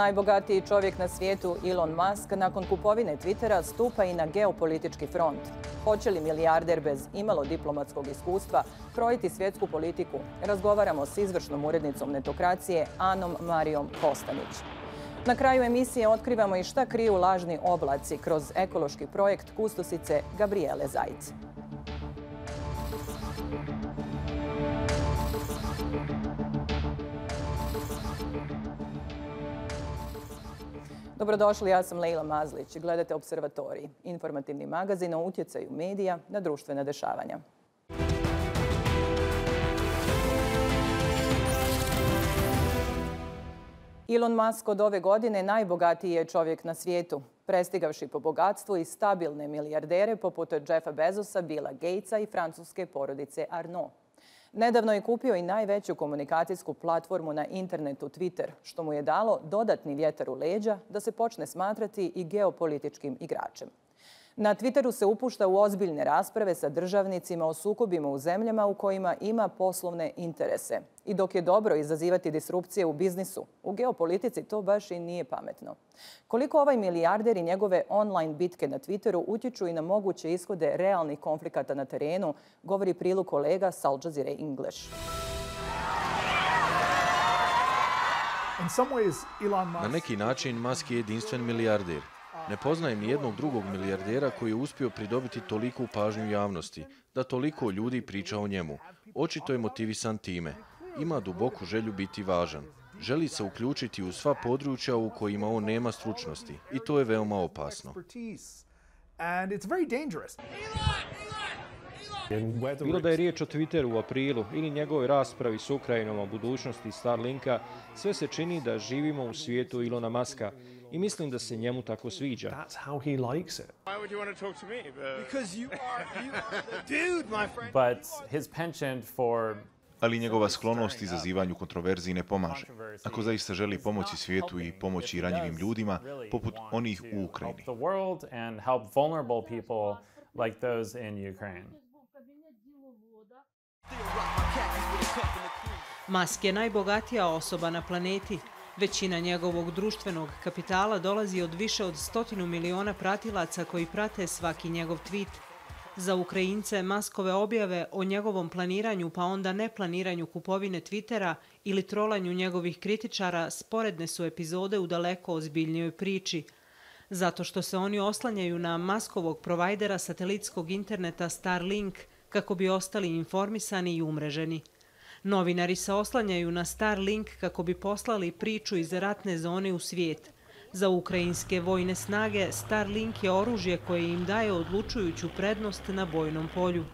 Najbogatiji čovjek na svijetu Elon Musk nakon kupovine Twittera stupa i na geopolitički front. Hoće li milijarder bez imalo diplomatskog iskustva krojiti svjetsku politiku? Razgovaramo s izvršnom urednicom netokracije Anom Marijom Kostanić. Na kraju emisije otkrivamo i šta kriju lažni oblaci kroz ekološki projekt kustosice Gabriele Zajce. Dobrodošli, ja sam Leila Mazlić. Gledate Observatorij, informativni magazin o utjecaju medija na društvene dešavanja. Elon Musk od ove godine najbogatiji je čovjek na svijetu, prestigavši po bogatstvu i stabilne milijardere poput Jeffa Bezosa, Billa Gatesa i francuske porodice Arnaud. Nedavno je kupio i najveću komunikacijsku platformu na internetu Twitter, što mu je dalo dodatni vjetar u leđa da se počne smatrati i geopolitičkim igračem. Na Twitteru se upušta u ozbiljne rasprave sa državnicima o sukobima u zemljama u kojima ima poslovne interese. I dok je dobro izazivati disrupcije u biznisu, u geopolitici to baš i nije pametno. Koliko ovaj milijarder i njegove online bitke na Twitteru utječu i na moguće ishode realnih konflikata na terenu, govori prilu kolega Sal Jazeera English. Na neki način Musk je jedinstven milijarder. Ne poznajem ni jednog drugog milijardera koji je uspio pridobiti toliku pažnju javnosti, da toliko ljudi priča o njemu. Očito je motivisan time. Ima duboku želju biti važan. Želi se uključiti u sva područja u kojima on nema stručnosti i to je veoma opasno. Bilo da je riječ o Twitteru u aprilu ili njegovoj raspravi s Ukrajinom o budućnosti Starlinka, sve se čini da živimo u svijetu Ilona Maska i mislim da se njemu tako sviđa. ali njegova sklonost izazivanju kontroverziji ne pomaže. Ako zaista želi pomoći svijetu i pomoći ranjivim ljudima, poput onih u Ukrajini. Musk je najbogatija osoba na planeti. Većina njegovog društvenog kapitala dolazi od više od stotinu miliona pratilaca koji prate svaki njegov tweet. Za Ukrajince Maskove objave o njegovom planiranju pa onda neplaniranju kupovine Twittera ili trolanju njegovih kritičara sporedne su epizode u daleko ozbiljnijoj priči. Zato što se oni oslanjaju na Maskovog provajdera satelitskog interneta Starlink kako bi ostali informisani i umreženi. Novinari se oslanjaju na Starlink kako bi poslali priču iz ratne zone u svijet. Za ukrajinske vojne snage Starlink je oružje koje im daje odlučujuću prednost na bojnom polju.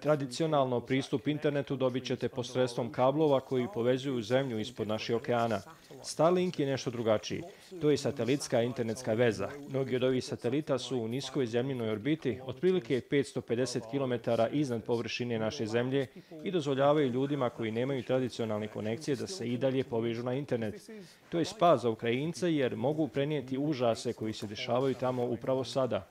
Tradicionalno pristup internetu dobit ćete posredstvom kablova koji povezuju zemlju ispod naših okeana. Starlink je nešto drugačiji. To je satelitska internetska veza. Mnogi od ovih satelita su u niskoj zemljinoj orbiti, otprilike 550 km iznad površine naše zemlje i dozvoljavaju ljudima koji nemaju tradicionalne konekcije da se i dalje povežu na internet. To je spas za Ukrajince jer mogu prenijeti užase koji se dešavaju tamo upravo sada.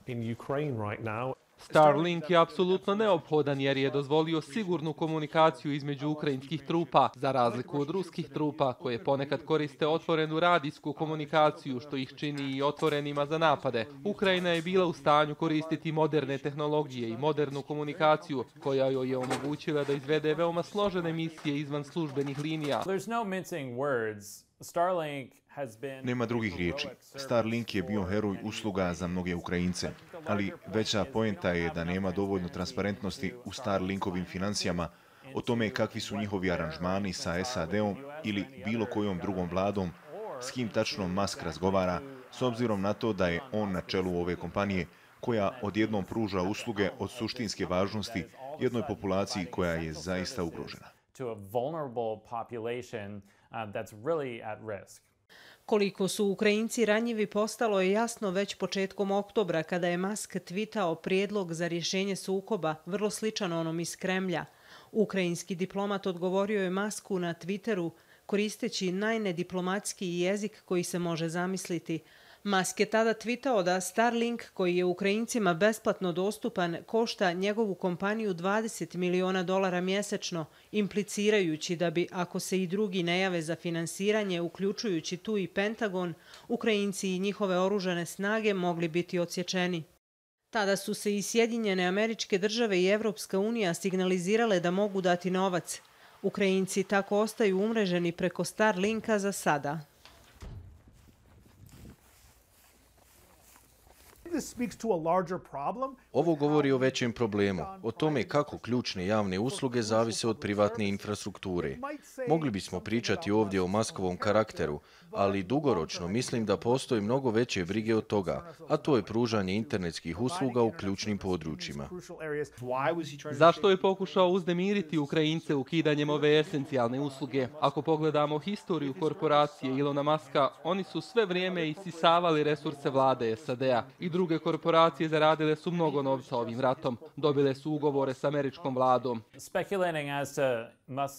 Starlink je apsolutno neophodan jer je dozvolio sigurnu komunikaciju između ukrajinskih trupa, za razliku od ruskih trupa koje ponekad koriste otvorenu radijsku komunikaciju što ih čini i otvorenima za napade. Ukrajina je bila u stanju koristiti moderne tehnologije i modernu komunikaciju koja joj je omogućila da izvede veoma složene misije izvan službenih linija. Nema drugih riječi. Starlink je bio heroj usluga za mnoge Ukrajince, ali veća poenta je da nema dovoljno transparentnosti u Starlinkovim financijama o tome kakvi su njihovi aranžmani sa SAD-om ili bilo kojom drugom vladom, s kim tačno Musk razgovara, s obzirom na to da je on na čelu ove kompanije koja odjednom pruža usluge od suštinske važnosti jednoj populaciji koja je zaista ugrožena. Koliko su Ukrajinci ranjivi postalo je jasno već početkom oktobra kada je Musk tvitao prijedlog za rješenje sukoba, vrlo sličan onom iz Kremlja. Ukrajinski diplomat odgovorio je Masku na Twitteru koristeći najnediplomatski jezik koji se može zamisliti. Musk je tada twitao da Starlink, koji je Ukrajincima besplatno dostupan, košta njegovu kompaniju 20 miliona dolara mjesečno, implicirajući da bi, ako se i drugi ne jave za finansiranje, uključujući tu i Pentagon, Ukrajinci i njihove oružane snage mogli biti odsječeni. Tada su se i Sjedinjene američke države i Evropska unija signalizirale da mogu dati novac. Ukrajinci tako ostaju umreženi preko Starlinka za sada. this speaks to a larger problem Ovo govori o većem problemu, o tome kako ključne javne usluge zavise od privatne infrastrukture. Mogli bismo pričati ovdje o maskovom karakteru, ali dugoročno mislim da postoji mnogo veće brige od toga, a to je pružanje internetskih usluga u ključnim područjima. Zašto je pokušao uznemiriti Ukrajince ukidanjem ove esencijalne usluge? Ako pogledamo historiju korporacije Ilona Maska, oni su sve vrijeme isisavali resurse vlade SAD-a i druge korporacije zaradile su mnogo novca ovim ratom. Dobile su ugovore s američkom vladom.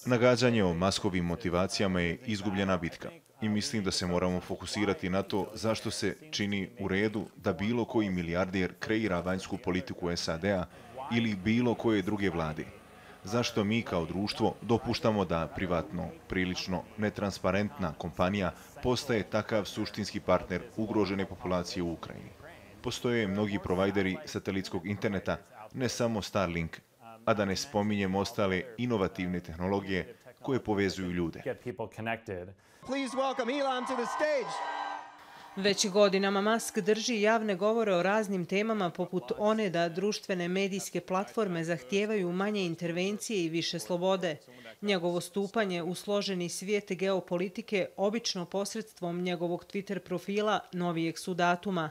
Nagađanje o maskovim motivacijama je izgubljena bitka i mislim da se moramo fokusirati na to zašto se čini u redu da bilo koji milijarder kreira vanjsku politiku SAD-a ili bilo koje druge vlade. Zašto mi kao društvo dopuštamo da privatno, prilično netransparentna kompanija postaje takav suštinski partner ugrožene populacije u Ukrajini. Postoje mnogi provajderi satelitskog interneta, ne samo Starlink, a da ne spominjem ostale inovativne tehnologije koje povezuju ljude. Već godinama Musk drži javne govore o raznim temama poput one da društvene medijske platforme zahtijevaju manje intervencije i više slobode. Njegovo stupanje u složeni svijet geopolitike obično posredstvom njegovog Twitter profila novijeg su datuma.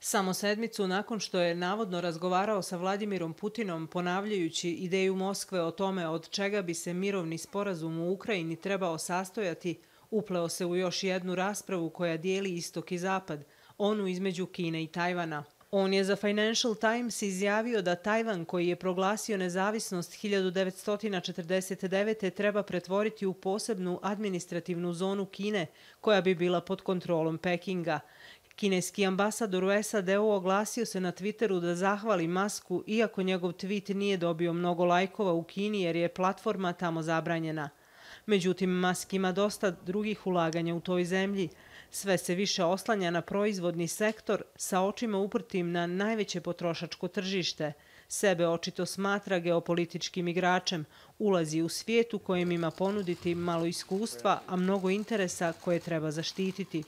Samo sedmicu nakon što je navodno razgovarao sa Vladimirom Putinom ponavljajući ideju Moskve o tome od čega bi se mirovni sporazum u Ukrajini trebao sastojati, upleo se u još jednu raspravu koja dijeli istok i zapad, onu između Kine i Tajvana. On je za Financial Times izjavio da Tajvan, koji je proglasio nezavisnost 1949. treba pretvoriti u posebnu administrativnu zonu Kine, koja bi bila pod kontrolom Pekinga. Kineski ambasador u SAD-u oglasio se na Twitteru da zahvali Masku, iako njegov tweet nije dobio mnogo lajkova u Kini jer je platforma tamo zabranjena. Međutim, Musk ima dosta drugih ulaganja u toj zemlji. Sve se više oslanja na proizvodni sektor sa očima uprtim na najveće potrošačko tržište. Sebe očito smatra geopolitičkim igračem, ulazi u svijet u kojem ima ponuditi malo iskustva, a mnogo interesa koje treba zaštititi.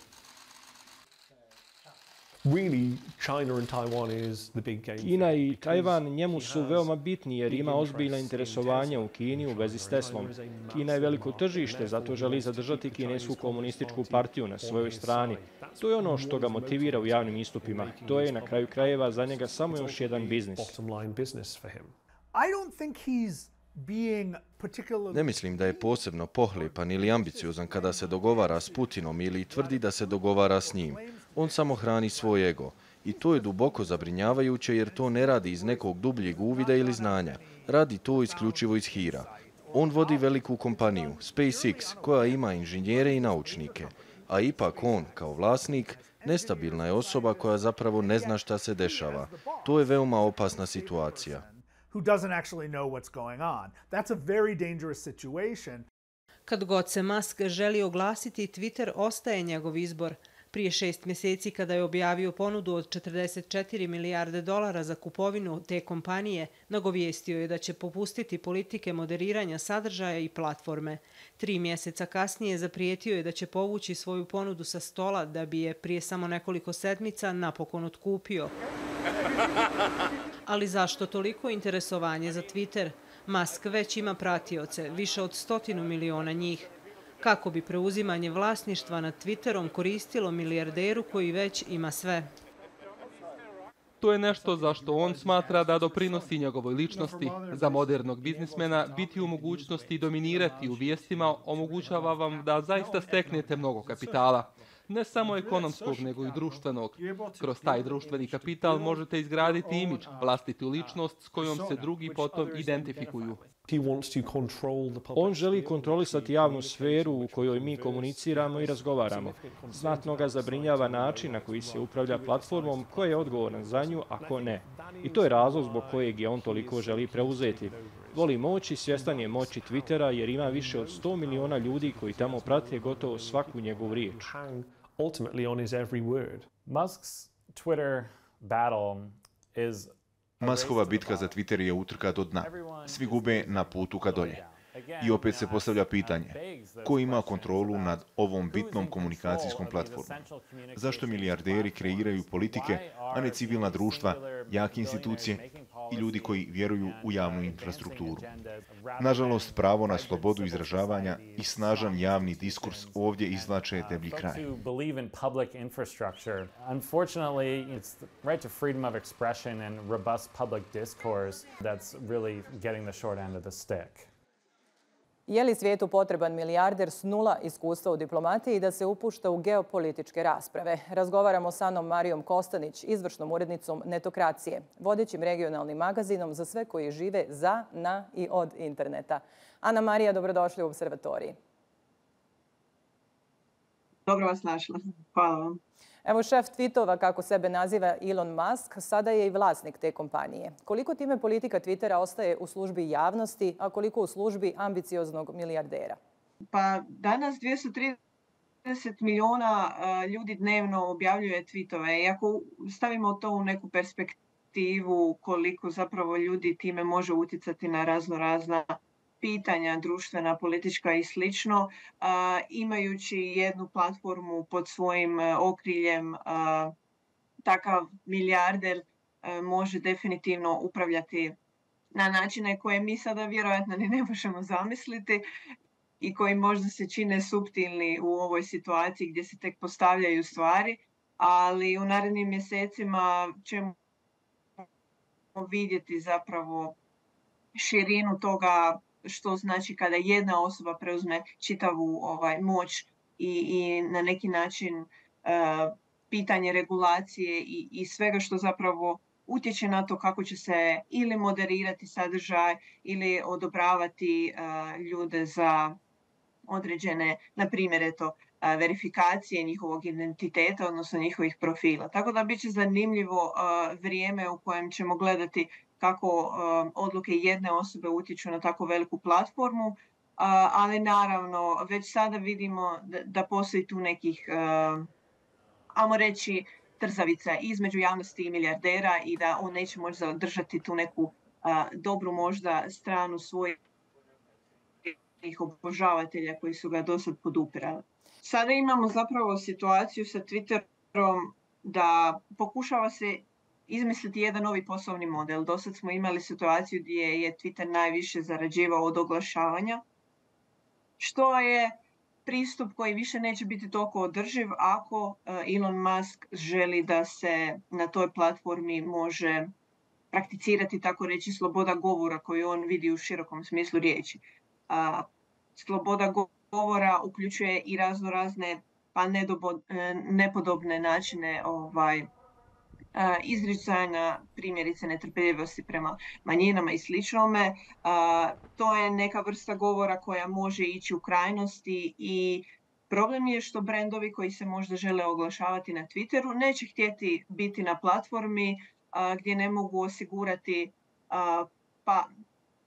Kina i Tajvan njemu su veoma bitni jer ima ozbiljna interesovanja u Kini u vezi s Teslom. Kina je veliko tržište, zato želi zadržati kinesku komunističku partiju na svojoj strani. To je ono što ga motivira u javnim istupima. To je na kraju krajeva za njega samo još jedan biznis. Ne mislim da je posebno pohlepan ili ambiciozan kada se dogovara s Putinom ili tvrdi da se dogovara s njim. On samo hrani svoj ego. I to je duboko zabrinjavajuće jer to ne radi iz nekog dubljeg uvida ili znanja. Radi to isključivo iz hira. On vodi veliku kompaniju, SpaceX, koja ima inženjere i naučnike. A ipak on, kao vlasnik, nestabilna je osoba koja zapravo ne zna šta se dešava. To je veoma opasna situacija. Kad god se Musk želi oglasiti, Twitter ostaje njegov izbor – prije šest mjeseci kada je objavio ponudu od 44 milijarde dolara za kupovinu te kompanije, nagovijestio je da će popustiti politike moderiranja sadržaja i platforme. Tri mjeseca kasnije zaprijetio je da će povući svoju ponudu sa stola da bi je prije samo nekoliko sedmica napokon otkupio. Ali zašto toliko interesovanje za Twitter? Musk već ima pratioce, više od stotinu miliona njih kako bi preuzimanje vlasništva nad Twitterom koristilo milijarderu koji već ima sve. To je nešto za što on smatra da doprinosi njegovoj ličnosti. Za modernog biznismena biti u mogućnosti dominirati u vijestima omogućava vam da zaista steknete mnogo kapitala. Ne samo ekonomskog, nego i društvenog. Kroz taj društveni kapital možete izgraditi imidž, vlastitu ličnost s kojom se drugi potom identifikuju. On želi kontrolisati javnu sferu u kojoj mi komuniciramo i razgovaramo. Znatno ga zabrinjava način na koji se upravlja platformom, ko je odgovoran za nju, a ko ne. I to je razlog zbog kojeg je on toliko želi preuzeti. Voli moći, svjestan je moći Twittera jer ima više od 100 miliona ljudi koji tamo prate gotovo svaku njegovu riječ. Musk's Twitter battle is Maskova bitka za Twitter je utrka do dna. Svi gube na putu ka dolje. I opet se postavlja pitanje, ko ima kontrolu nad ovom bitnom komunikacijskom platformom? Zašto milijarderi kreiraju politike, a ne civilna društva, jake institucije i ljudi koji vjeruju u javnu infrastrukturu? Nažalost, pravo na slobodu izražavanja i snažan javni diskurs ovdje izvlače deblji kraj. Unfortunately, Je li svijetu potreban milijarder s nula iskustva u diplomatiji da se upušta u geopolitičke rasprave? Razgovaramo sa Anom Marijom Kostanić, izvršnom urednicom Netokracije, vodećim regionalnim magazinom za sve koji žive za, na i od interneta. Ana Marija, dobrodošli u observatoriji. Dobro vas našla. Hvala vam. Evo šef tweetova, kako sebe naziva Elon Musk, sada je i vlasnik te kompanije. Koliko time politika Twittera ostaje u službi javnosti, a koliko u službi ambicioznog milijardera? Pa danas 230 milijuna ljudi dnevno objavljuje tweetove i ako stavimo to u neku perspektivu koliko zapravo ljudi time može utjecati na razno razna pitanja društvena, politička i slično, imajući jednu platformu pod svojim e, okriljem, takav milijarder e, može definitivno upravljati na načine koje mi sada vjerojatno ni ne možemo zamisliti i koji možda se čine subtilni u ovoj situaciji gdje se tek postavljaju stvari, ali u narednim mjesecima ćemo vidjeti zapravo širinu toga što znači kada jedna osoba preuzme čitavu ovaj, moć i, i na neki način uh, pitanje regulacije i, i svega što zapravo utječe na to kako će se ili moderirati sadržaj ili odobravati uh, ljude za određene, na primjer, eto, verifikacije njihovog identiteta, odnosno njihovih profila. Tako da bit će zanimljivo vrijeme u kojem ćemo gledati kako um, odluke jedne osobe utječu na tako veliku platformu, ali naravno već sada vidimo da, postoji tu nekih, um, ajmo reći, trzavica između javnosti i milijardera i da on neće moći zadržati tu neku dobru možda stranu svojih obožavatelja koji su ga dosad podupirali. Sada imamo zapravo situaciju sa Twitterom da pokušava se izmisliti jedan novi poslovni model. Dosad smo imali situaciju gdje je Twitter najviše zarađivao od oglašavanja, što je pristup koji više neće biti toliko održiv ako e, Elon Musk želi da se na toj platformi može prakticirati, tako reći, sloboda govora koju on vidi u širokom smislu riječi. Sloboda govora uključuje i razno razne pa e, nepodobne načine ovaj, izricanja primjerice netrpeljivosti prema manjinama i sličnome. To je neka vrsta govora koja može ići u krajnosti i Problem je što brendovi koji se možda žele oglašavati na Twitteru neće htjeti biti na platformi gdje ne mogu osigurati pa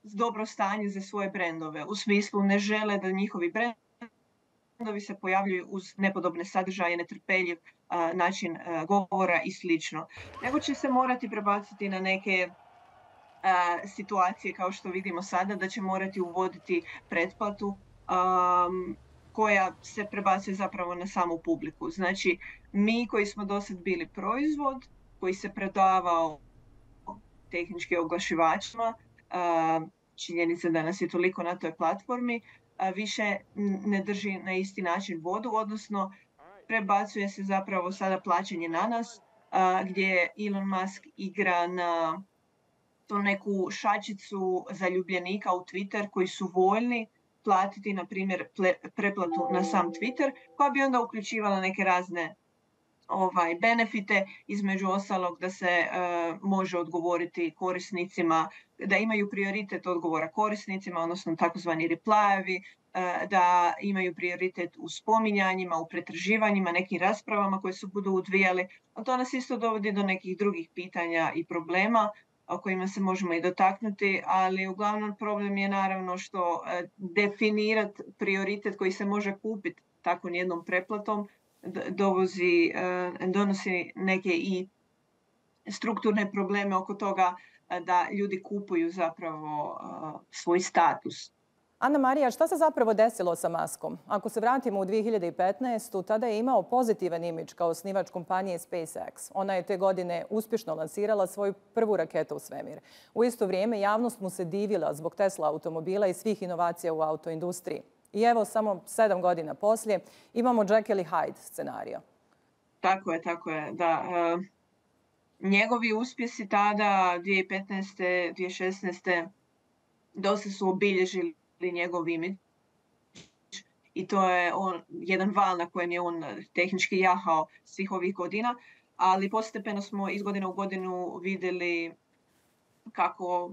dobro stanje za svoje brendove. U smislu ne žele da njihovi brendovi se pojavljuju uz nepodobne sadržaje, netrpeljiv način govora i slično. Nego će se morati prebaciti na neke situacije kao što vidimo sada da će morati uvoditi pretplatu koja se prebacuje zapravo na samu publiku. Znači, mi koji smo dosad bili proizvod, koji se predavao tehnički oglašivačima, činjenica da nas je toliko na toj platformi, više ne drži na isti način vodu, odnosno prebacuje se zapravo sada plaćanje na nas, gdje Elon Musk igra na tu neku šačicu zaljubljenika u Twitter koji su voljni platiti, na primjer, preplatu na sam Twitter, koja bi onda uključivala neke razne ovaj benefite između ostalog da se e, može odgovoriti korisnicima da imaju prioritet odgovora korisnicima odnosno takozvani replyevi e, da imaju prioritet u spominjanjima, u pretraživanjima, nekim raspravama koje se budu odvijali. To nas isto dovodi do nekih drugih pitanja i problema o kojima se možemo i dotaknuti, ali uglavnom problem je naravno što e, definirati prioritet koji se može kupiti takvom jednom preplatom dovozi, e, donosi neke i strukturne probleme oko toga e, da ljudi kupuju zapravo svoj status. Ana Marija, šta se zapravo desilo sa Maskom? Ako se vratimo u 2015. tada je imao pozitivan imidž kao osnivač kompanije SpaceX. Ona je te godine uspješno lansirala svoju prvu raketu u svemir. U isto vrijeme javnost mu se divila zbog Tesla automobila i svih inovacija u autoindustriji. I evo, samo sedam godina poslije, imamo Jekyll i Hyde scenario. Tako je, tako je, da. E, njegovi uspjesi tada, 2015. 2016. dosta su obilježili njegov imidž i to je on, jedan val na kojem je on tehnički jahao svih ovih godina, ali postepeno smo iz godine u godinu vidjeli kako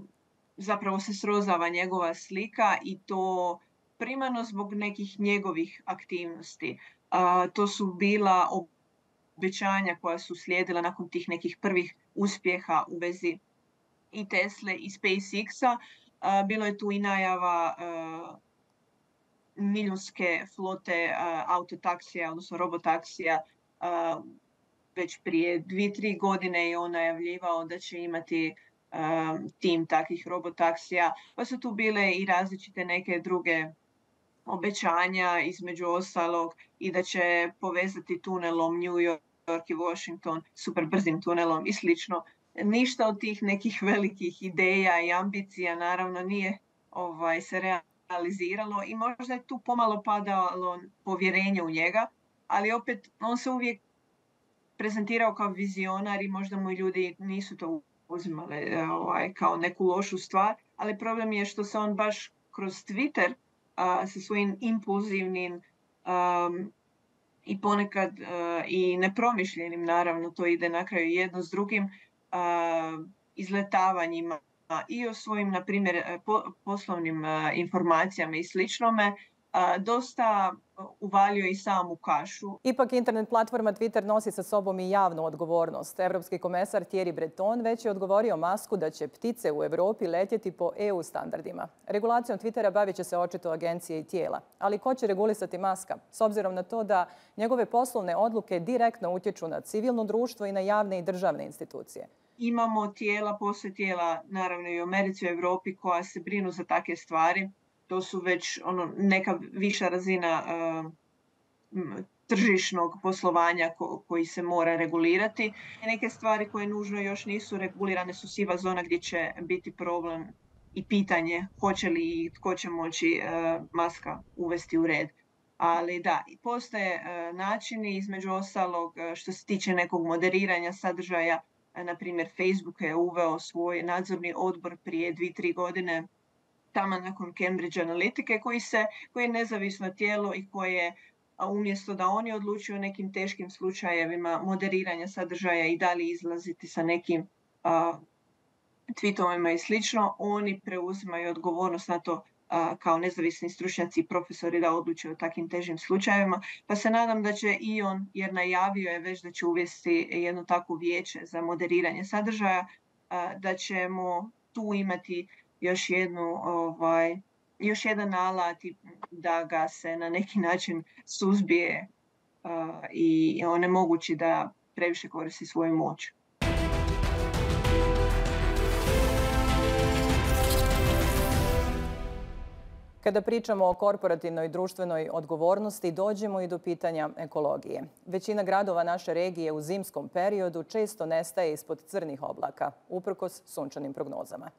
zapravo se srozava njegova slika i to primarno zbog nekih njegovih aktivnosti. to su bila obećanja koja su slijedila nakon tih nekih prvih uspjeha u vezi i Tesle i SpaceX-a bilo je tu i najava milijunske flote autotaksija, odnosno robotaksija već prije dvije, tri godine i on najavljivao da će imati tim takvih robotaksija. Pa su tu bile i različite neke druge obećanja između ostalog i da će povezati tunelom New York i Washington super brzim tunelom i slično. Ništa od tih nekih velikih ideja i ambicija naravno nije ovaj, se realiziralo i možda je tu pomalo padalo povjerenje u njega, ali opet on se uvijek prezentirao kao vizionar i možda mu ljudi nisu to uzimali ovaj, kao neku lošu stvar, ali problem je što se on baš kroz Twitter sa svojim impulzivnim i ponekad i nepromišljenim, naravno to ide na kraju jedno s drugim, izletavanjima i o svojim, na primjer, e, poslovnim e, informacijama i sličnome, dosta uvalio i samu kašu. Ipak internet platforma Twitter nosi sa sobom i javnu odgovornost. Evropski komesar Thierry Breton već je odgovorio Masku da će ptice u Europi letjeti po EU standardima. Regulacijom Twittera bavit će se očito agencije i tijela. Ali ko će regulisati Maska? S obzirom na to da njegove poslovne odluke direktno utječu na civilno društvo i na javne i državne institucije. Imamo tijela, poslije tijela, naravno i u Americi, u Europi, koja se brinu za takve stvari to su već ono, neka viša razina tržišnog poslovanja koji se mora regulirati. Neke stvari koje nužno još nisu regulirane su siva zona gdje će biti problem i pitanje hoće li i tko će moći uh, maska uvesti u red. Ali da, postoje uh, načini između ostalog što se tiče nekog moderiranja sadržaja. Na primjer, Facebook je uveo svoj nadzorni odbor prije dvi, tri godine tamo nakon Cambridge analitike koji, se, koji je nezavisno tijelo i koje umjesto da oni odlučuju o nekim teškim slučajevima moderiranja sadržaja i da li izlaziti sa nekim a, tweetovima i slično, oni preuzimaju odgovornost na to kao nezavisni stručnjaci i profesori da odluče o takvim težim slučajevima. Pa se nadam da će i on, jer najavio je već da će uvesti jedno takvo vijeće za moderiranje sadržaja, da ćemo tu imati još jednu ovaj, još jedan alat da ga se na neki način suzbije uh, i onemogući da previše koristi svoju moć. Kada pričamo o korporativnoj i društvenoj odgovornosti, dođemo i do pitanja ekologije. Većina gradova naše regije u zimskom periodu često nestaje ispod crnih oblaka, uprkos sunčanim prognozama.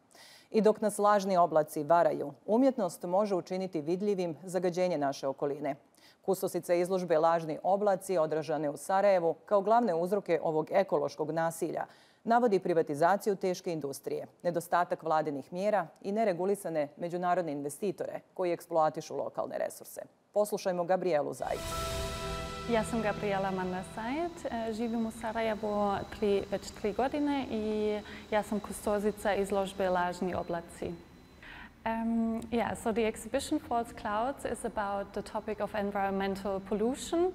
I dok nas lažni oblaci varaju, umjetnost može učiniti vidljivim zagađenje naše okoline. Kustosice izložbe Lažni oblaci odražane u Sarajevu kao glavne uzroke ovog ekološkog nasilja Navodi privatizaciju teške industrije, nedostatak vladinih mjera i neregulisane međunarodne investitore koji eksploatišu lokalne resurse. Poslušajmo Gabrielu Zajić. Ja sam Gabriela Manasajt, e, živim u Sarajevu već tri godine i ja sam kustozica izložbe Lažni oblaci. Um, yeah, so the exhibition False Clouds is about the topic of environmental pollution.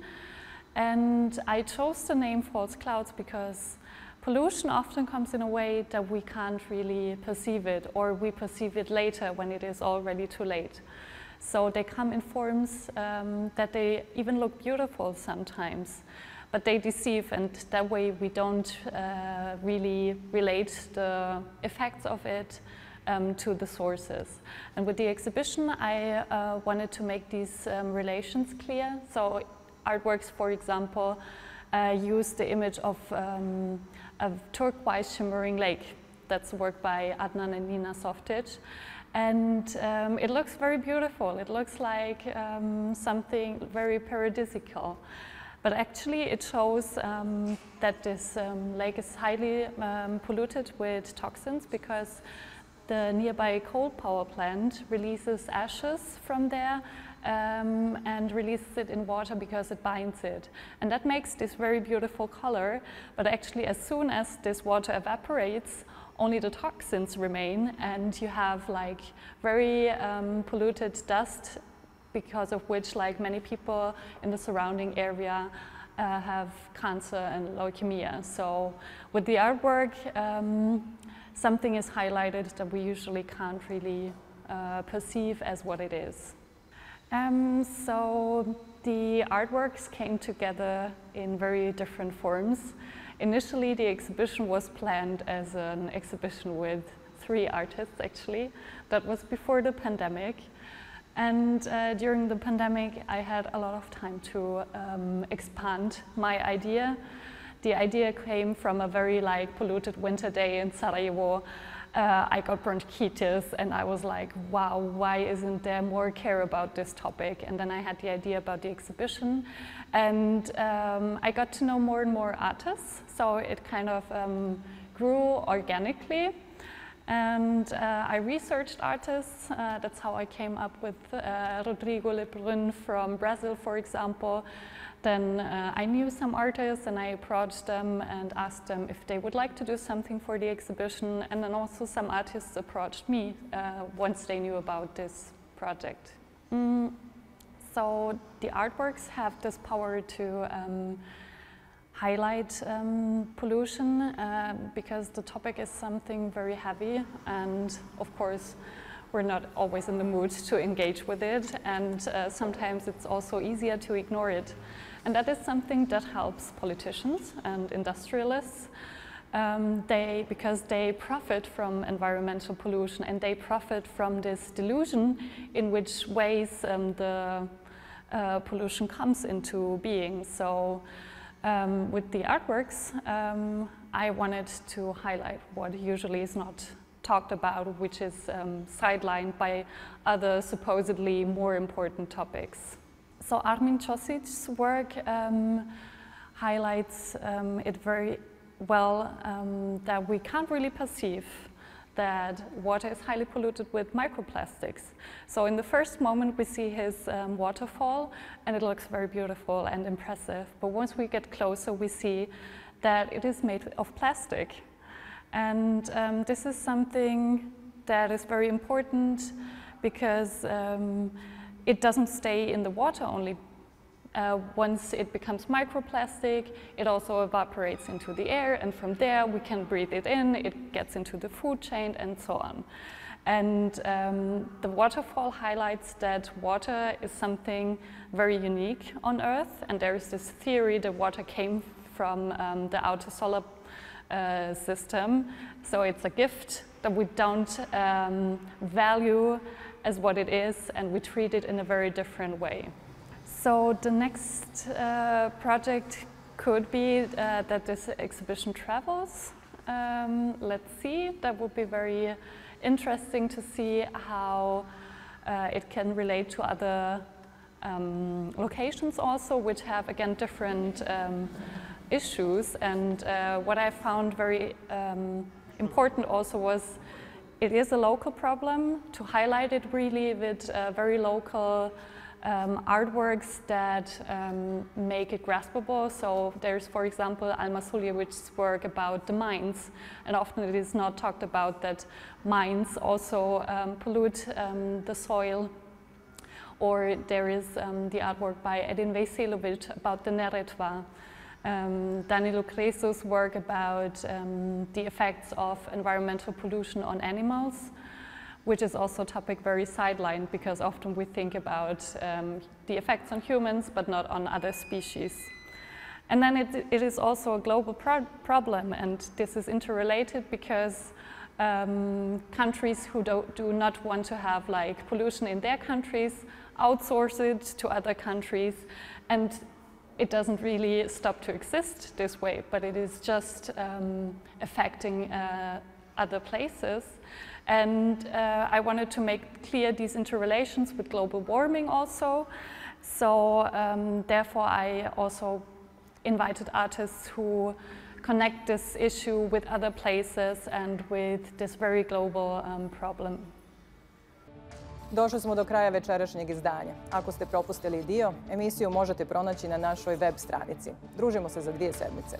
And I chose the name False Clouds because pollution often comes in a way that we can't really perceive it, or we perceive it later when it is already too late. So they come in forms um, that they even look beautiful sometimes, but they deceive, and that way we don't uh, really relate the effects of it um, to the sources. And with the exhibition, I uh, wanted to make these um, relations clear. So artworks, for example, uh, use the image of um, a turquoise shimmering lake. That's work by Adnan and Nina Softic. And um, it looks very beautiful. It looks like um, something very paradisical. But actually it shows um, that this um, lake is highly um, polluted with toxins because the nearby coal power plant releases ashes from there um, and releases it in water because it binds it. And that makes this very beautiful color, but actually as soon as this water evaporates, only the toxins remain and you have like very um, polluted dust because of which like many people in the surrounding area uh, have cancer and leukemia. So with the artwork, um, something is highlighted that we usually can't really uh, perceive as what it is. Um, so the artworks came together in very different forms. Initially, the exhibition was planned as an exhibition with three artists, actually. That was before the pandemic. And uh, during the pandemic, I had a lot of time to um, expand my idea the idea came from a very like polluted winter day in Sarajevo. Uh, I got bronchitis and I was like, wow, why isn't there more care about this topic? And then I had the idea about the exhibition and um, I got to know more and more artists. So it kind of um, grew organically. And uh, I researched artists. Uh, that's how I came up with uh, Rodrigo Lebrun from Brazil, for example. Then uh, I knew some artists and I approached them and asked them if they would like to do something for the exhibition. And then also some artists approached me uh, once they knew about this project. Mm, so the artworks have this power to um, highlight um, pollution uh, because the topic is something very heavy and of course we're not always in the mood to engage with it and uh, sometimes it's also easier to ignore it. And that is something that helps politicians and industrialists um, they, because they profit from environmental pollution and they profit from this delusion in which ways um, the uh, pollution comes into being. So um, with the artworks, um, I wanted to highlight what usually is not talked about, which is um, sidelined by other supposedly more important topics. So Armin Čosic's work um, highlights um, it very well um, that we can't really perceive that water is highly polluted with microplastics. So in the first moment we see his um, waterfall and it looks very beautiful and impressive. But once we get closer we see that it is made of plastic. And um, this is something that is very important because um, it doesn't stay in the water only. Uh, once it becomes microplastic, it also evaporates into the air, and from there we can breathe it in, it gets into the food chain, and so on. And um, the waterfall highlights that water is something very unique on Earth, and there is this theory that water came from um, the outer solar uh, system. So it's a gift that we don't um, value as what it is and we treat it in a very different way. So the next uh, project could be uh, that this exhibition travels. Um, let's see, that would be very interesting to see how uh, it can relate to other um, locations also, which have again different um, issues. And uh, what I found very um, important also was it is a local problem to highlight it really with uh, very local um, artworks that um, make it graspable. So there's, for example, Alma Suljevich's work about the mines, and often it is not talked about that mines also um, pollute um, the soil. Or there is um, the artwork by Edin Vejsilovic about the Neretva. Um, Danilo Cresu's work about the effects of environmental pollution on animals which is also a topic very sidelined because often we think about um, the effects on humans but not on other species. And then it, it is also a global pro problem and this is interrelated because um, countries who do, do not want to have like pollution in their countries outsource it to other countries and it doesn't really stop to exist this way, but it is just um, affecting uh, other places. And uh, I wanted to make clear these interrelations with global warming also. So um, therefore I also invited artists who connect this issue with other places and with this very global um, problem. Došli smo do kraja večerašnjeg izdanja. Ako ste propustili dio, emisiju možete pronaći na našoj web stranici. Družimo se za dvije sedmice.